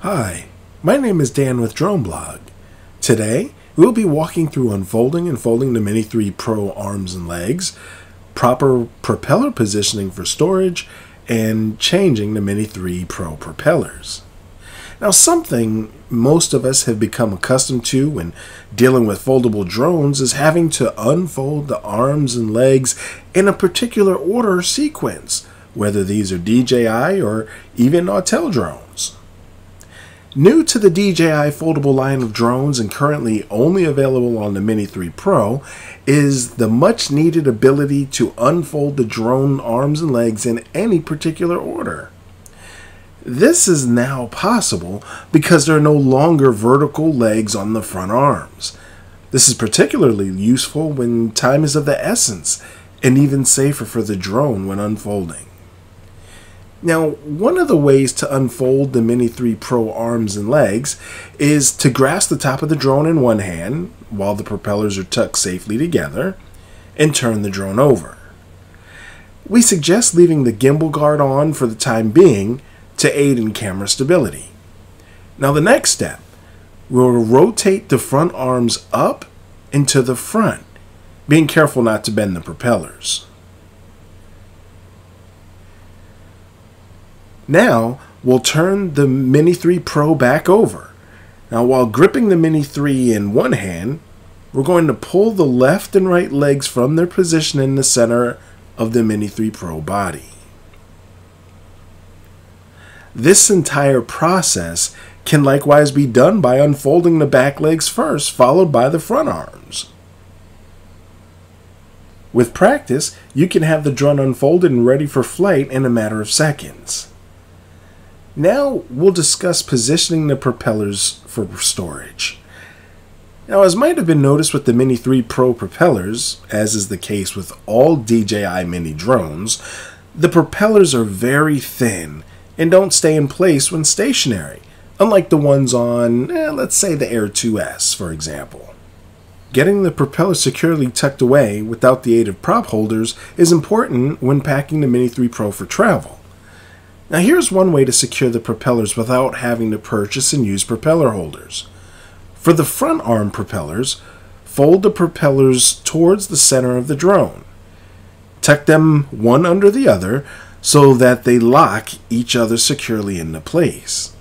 Hi, my name is Dan with DroneBlog. Today, we'll be walking through unfolding and folding the Mini 3 Pro arms and legs, proper propeller positioning for storage, and changing the Mini 3 Pro propellers. Now, something most of us have become accustomed to when dealing with foldable drones is having to unfold the arms and legs in a particular order or sequence, whether these are DJI or even Autel drones. New to the DJI foldable line of drones and currently only available on the Mini 3 Pro is the much needed ability to unfold the drone arms and legs in any particular order. This is now possible because there are no longer vertical legs on the front arms. This is particularly useful when time is of the essence and even safer for the drone when unfolding. Now, one of the ways to unfold the Mini 3 Pro arms and legs is to grasp the top of the drone in one hand while the propellers are tucked safely together and turn the drone over. We suggest leaving the gimbal guard on for the time being to aid in camera stability. Now the next step, we'll rotate the front arms up and to the front, being careful not to bend the propellers. Now we'll turn the Mini 3 Pro back over. Now while gripping the Mini 3 in one hand, we're going to pull the left and right legs from their position in the center of the Mini 3 Pro body. This entire process can likewise be done by unfolding the back legs first, followed by the front arms. With practice, you can have the drone unfolded and ready for flight in a matter of seconds. Now we'll discuss positioning the propellers for storage. Now, as might have been noticed with the Mini 3 Pro propellers, as is the case with all DJI Mini drones, the propellers are very thin and don't stay in place when stationary, unlike the ones on, eh, let's say, the Air 2S, for example. Getting the propeller securely tucked away without the aid of prop holders is important when packing the Mini 3 Pro for travel. Now here's one way to secure the propellers without having to purchase and use propeller holders. For the front arm propellers, fold the propellers towards the center of the drone. Tuck them one under the other so that they lock each other securely into place.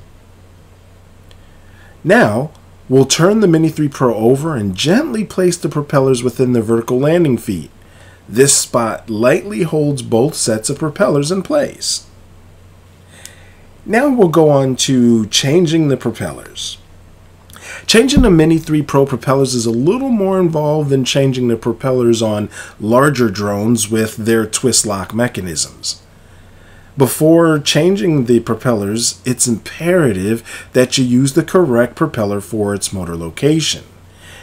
Now, we'll turn the Mini 3 Pro over and gently place the propellers within the vertical landing feet. This spot lightly holds both sets of propellers in place. Now we'll go on to changing the propellers. Changing the Mini 3 Pro propellers is a little more involved than changing the propellers on larger drones with their twist lock mechanisms. Before changing the propellers, it's imperative that you use the correct propeller for its motor location.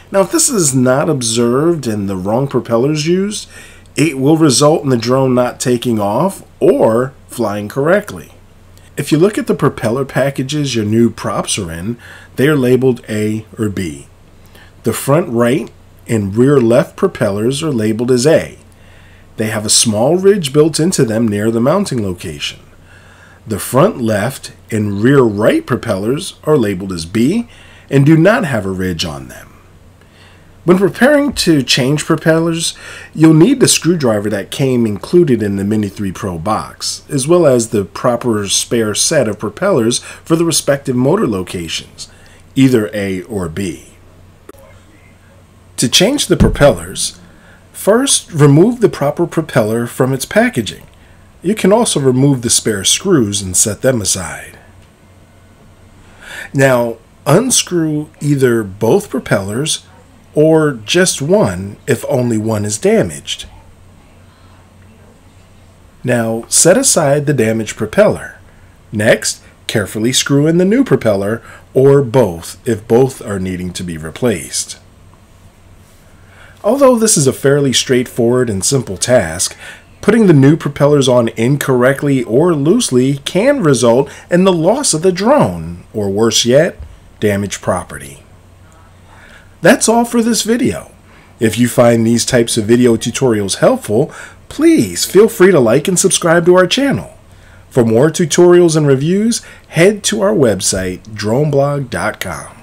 Now, if this is not observed and the wrong propellers used, it will result in the drone not taking off or flying correctly. If you look at the propeller packages your new props are in, they are labeled A or B. The front right and rear left propellers are labeled as A. They have a small ridge built into them near the mounting location. The front left and rear right propellers are labeled as B and do not have a ridge on them. When preparing to change propellers, you'll need the screwdriver that came included in the Mini 3 Pro box, as well as the proper spare set of propellers for the respective motor locations, either A or B. To change the propellers, First, remove the proper propeller from its packaging. You can also remove the spare screws and set them aside. Now, unscrew either both propellers or just one if only one is damaged. Now, set aside the damaged propeller. Next, carefully screw in the new propeller or both if both are needing to be replaced. Although this is a fairly straightforward and simple task, putting the new propellers on incorrectly or loosely can result in the loss of the drone, or worse yet, damaged property. That's all for this video. If you find these types of video tutorials helpful, please feel free to like and subscribe to our channel. For more tutorials and reviews, head to our website, droneblog.com.